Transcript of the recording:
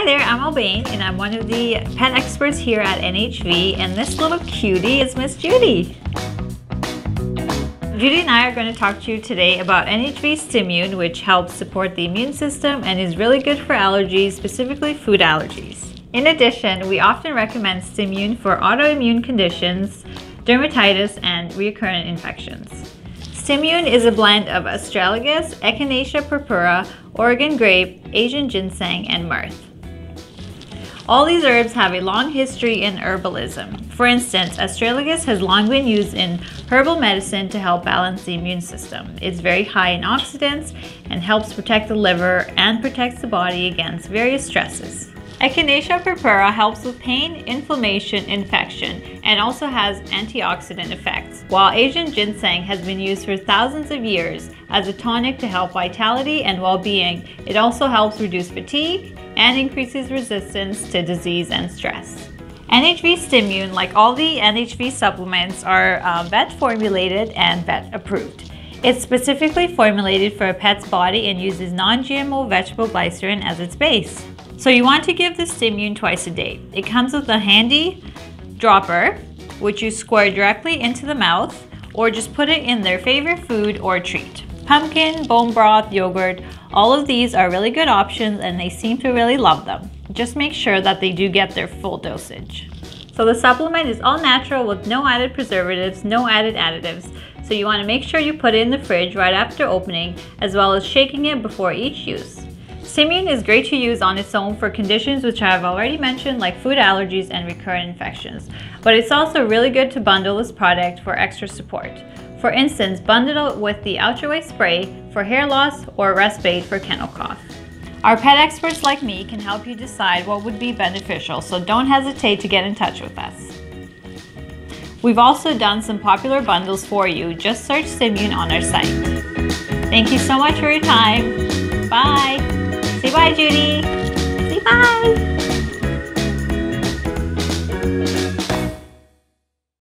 Hi there, I'm Albane and I'm one of the pet experts here at NHV and this little cutie is Miss Judy. Judy and I are going to talk to you today about NHV Stimmune which helps support the immune system and is really good for allergies, specifically food allergies. In addition, we often recommend Stimmune for autoimmune conditions, dermatitis, and recurrent infections. Stimmune is a blend of astragalus, echinacea purpura, Oregon grape, Asian ginseng, and myrrh. All these herbs have a long history in herbalism. For instance, astragalus has long been used in herbal medicine to help balance the immune system. It's very high in oxidants and helps protect the liver and protects the body against various stresses. Echinacea purpura helps with pain, inflammation, infection, and also has antioxidant effects, while Asian ginseng has been used for thousands of years as a tonic to help vitality and well-being. It also helps reduce fatigue and increases resistance to disease and stress. NHV Stimmune, like all the NHV supplements, are uh, vet formulated and vet approved. It's specifically formulated for a pet's body and uses non-GMO vegetable glycerin as its base. So you want to give the Stimmune twice a day. It comes with a handy dropper, which you squirt directly into the mouth, or just put it in their favorite food or treat. Pumpkin, bone broth, yogurt, all of these are really good options and they seem to really love them. Just make sure that they do get their full dosage. So the supplement is all natural with no added preservatives, no added additives. So you want to make sure you put it in the fridge right after opening, as well as shaking it before each use. Stimmune is great to use on its own for conditions which I have already mentioned like food allergies and recurrent infections, but it's also really good to bundle this product for extra support. For instance, bundle it with the Outright spray for hair loss or Respate for kennel cough. Our pet experts like me can help you decide what would be beneficial, so don't hesitate to get in touch with us. We've also done some popular bundles for you. Just search Stimmune on our site. Thank you so much for your time. Bye! Say bye, Judy.